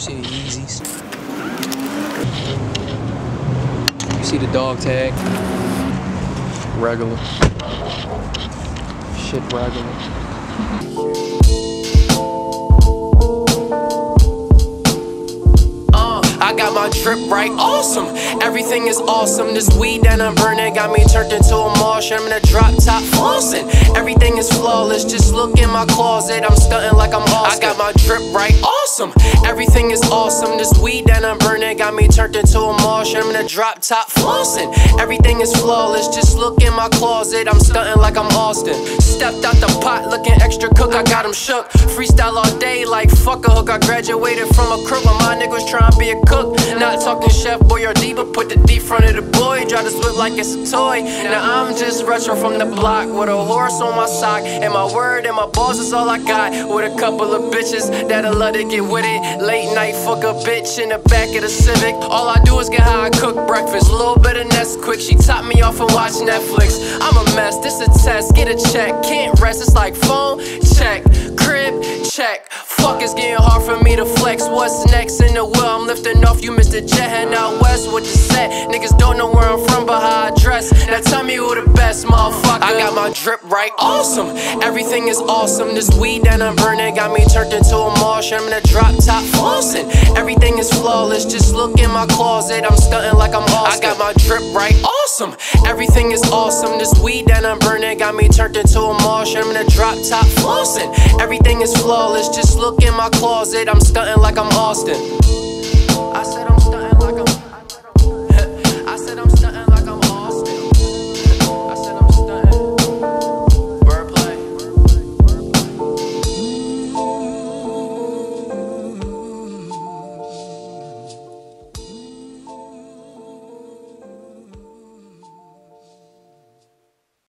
Pause. You see the dog tag? Regular. Shit regular. Uh, I got my drip right, awesome. Everything is awesome. This weed that I'm burning got me turned into a marsh. I'm in a drop top flossing. Everything is flawless. Just look in my closet. I'm stunting like I'm awesome. I got my drip right, awesome. Everything is awesome. This weed that I'm burning got me turned into a marsh. I'm in a drop top flossing. Everything is flawless. Just look in my closet. I'm stunting like I'm Austin. Stepped out the pot looking extra cook. I got him shook. Freestyle all day like fuck a hook. I graduated from a crook when my niggas trying to be a cook. Not talking chef boy or but put the D front of the boy. Drive this whip like it's a toy. Now I'm just retro from the block with a horse on my sock. And my word and my balls is all I got. With a couple of bitches that'll love to get with it. Late night fuck a bitch in the back of the Civic. All I do is get high and cook breakfast. Little bit of Nesquik. She top me off and watch Netflix. I'm a mess, this a test. Get a check. Can't rest, it's like phone check. Crib check. Fuck, it's getting hard for me to flex. What's next in the wheel? I'm lifting off. You the jet, heading out west. What you said? Niggas don't know where I'm from, but how I dress. Now tell me who the best motherfucker. I got my drip right, awesome. Everything is awesome. This weed that I'm burning got me turned into a marsh. I'm in a drop top flossing. Everything is flawless. Just look in my closet. I'm stunting like I'm awesome. I got my drip right, awesome. Everything is awesome. This weed that I'm burning got me turned into a marsh. I'm in a drop top flossing. Everything is flawless. Just look in my closet. I'm stunting like I'm Austin.